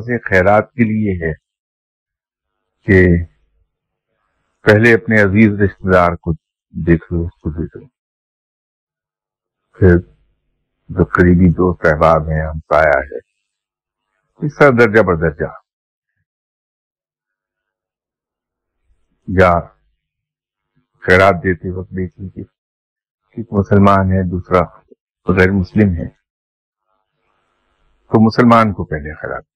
سے خیرات کے لیے ہے کہ پہلے اپنے عزیز رشتے دار کو دیکھو اس کو دیکھو پھر جو قریبی دوست احباب ہیں، ہم پایا ہے اس طرح درجہ بر درجہ۔ یا خیرات دیتے وقت دیکھ لیجیے ایک مسلمان ہے، دوسرا غیر مسلم ہے۔ تو مسلمان کو پہلے خیرات